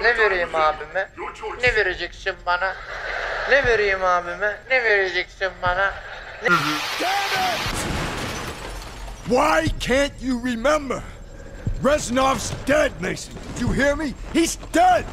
Ne vereyim abime? Ne vereceksin bana? Ne vereyim abime? Ne vereceksin bana? Why can't you remember? Reznov's dead, Mason. Did you hear me? He's dead!